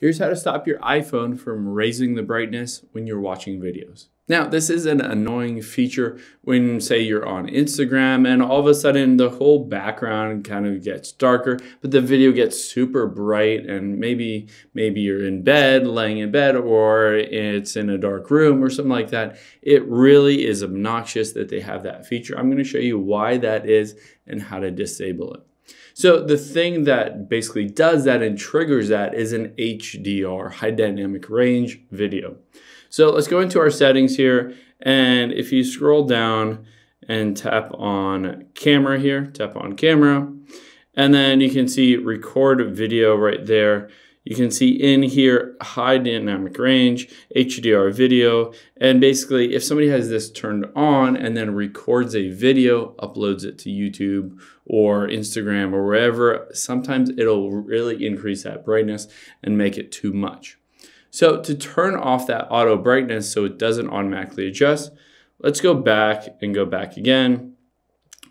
Here's how to stop your iPhone from raising the brightness when you're watching videos. Now, this is an annoying feature when, say, you're on Instagram and all of a sudden the whole background kind of gets darker, but the video gets super bright and maybe maybe you're in bed, laying in bed, or it's in a dark room or something like that. It really is obnoxious that they have that feature. I'm going to show you why that is and how to disable it. So the thing that basically does that and triggers that is an HDR, high dynamic range video. So let's go into our settings here. And if you scroll down and tap on camera here, tap on camera, and then you can see record video right there. You can see in here high dynamic range, HDR video, and basically if somebody has this turned on and then records a video, uploads it to YouTube or Instagram or wherever, sometimes it'll really increase that brightness and make it too much. So to turn off that auto brightness so it doesn't automatically adjust, let's go back and go back again.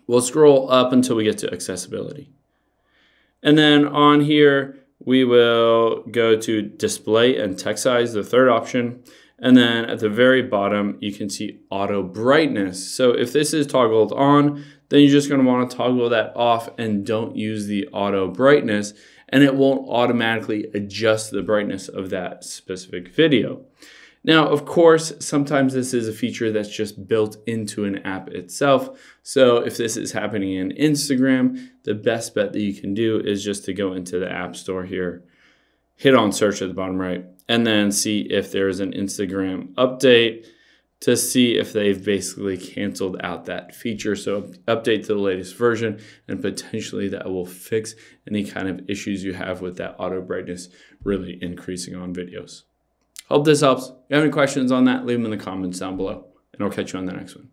We'll scroll up until we get to accessibility. And then on here, we will go to display and text size, the third option. And then at the very bottom, you can see auto brightness. So if this is toggled on, then you're just gonna to want to toggle that off and don't use the auto brightness and it won't automatically adjust the brightness of that specific video. Now, of course, sometimes this is a feature that's just built into an app itself. So if this is happening in Instagram, the best bet that you can do is just to go into the App Store here, hit on search at the bottom right, and then see if there's an Instagram update to see if they've basically canceled out that feature. So update to the latest version and potentially that will fix any kind of issues you have with that auto brightness really increasing on videos. Hope this helps. If you have any questions on that, leave them in the comments down below, and I'll catch you on the next one.